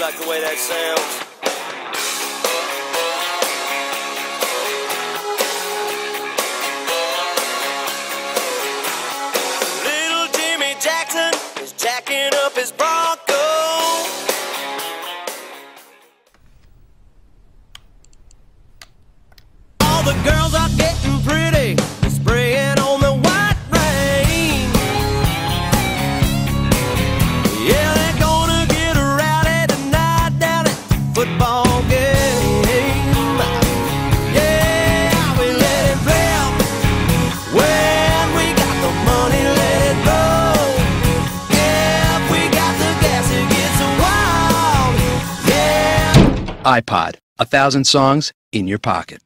Like the way that sounds? Little Jimmy Jackson is jacking up his bronc. iPod, a thousand songs in your pocket.